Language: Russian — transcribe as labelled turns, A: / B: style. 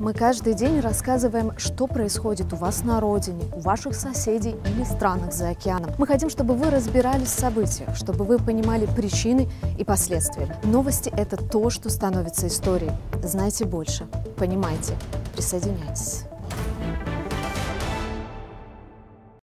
A: Мы каждый день рассказываем, что происходит у вас на родине, у ваших соседей или странах за океаном. Мы хотим, чтобы вы разбирались в событиях, чтобы вы понимали причины и последствия. Новости – это то, что становится историей. Знайте больше, понимайте, присоединяйтесь.